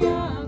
Yeah.